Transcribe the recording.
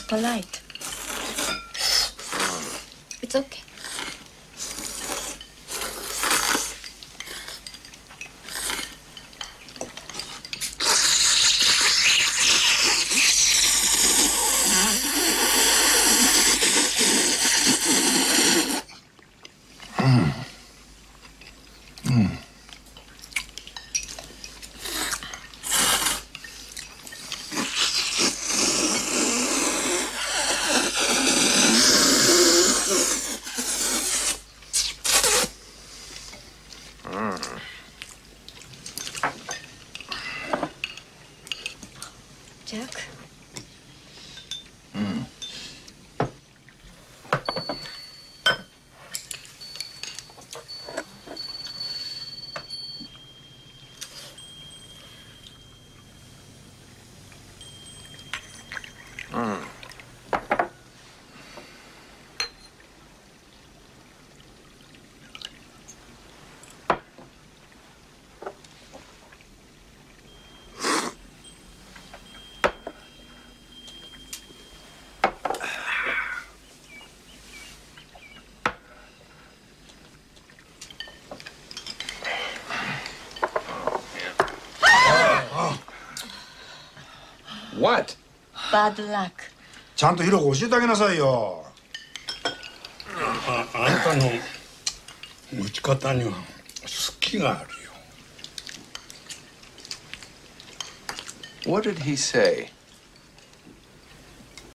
polite. It's okay. Hmm. Jack? What? Bad luck. ちゃんと広く教えてあげなさいよああんたの持ち方には好きがあるよ What did he say?